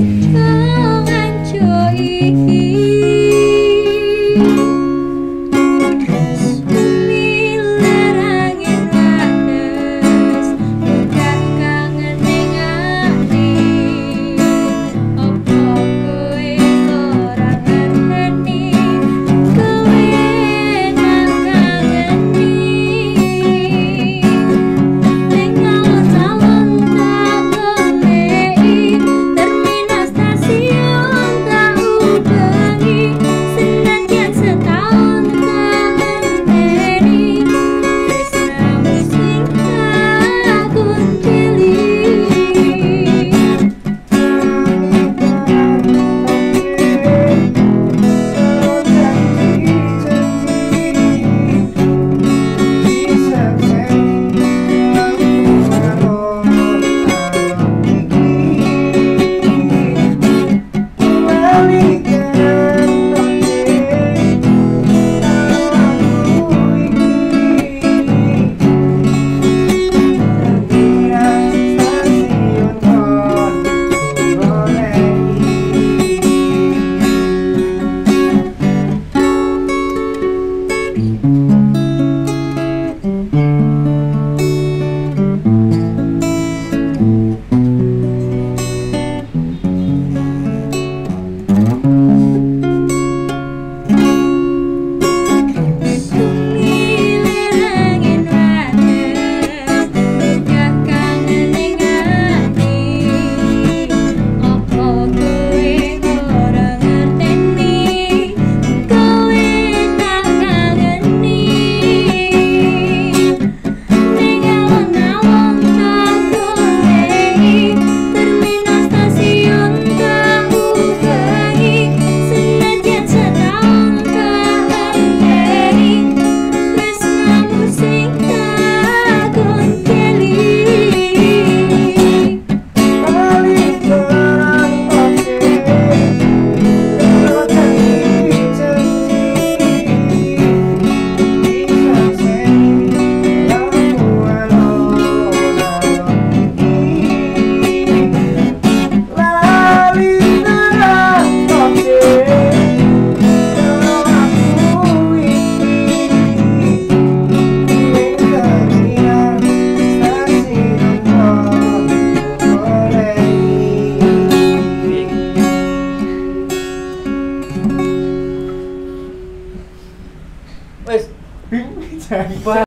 Wes, bingung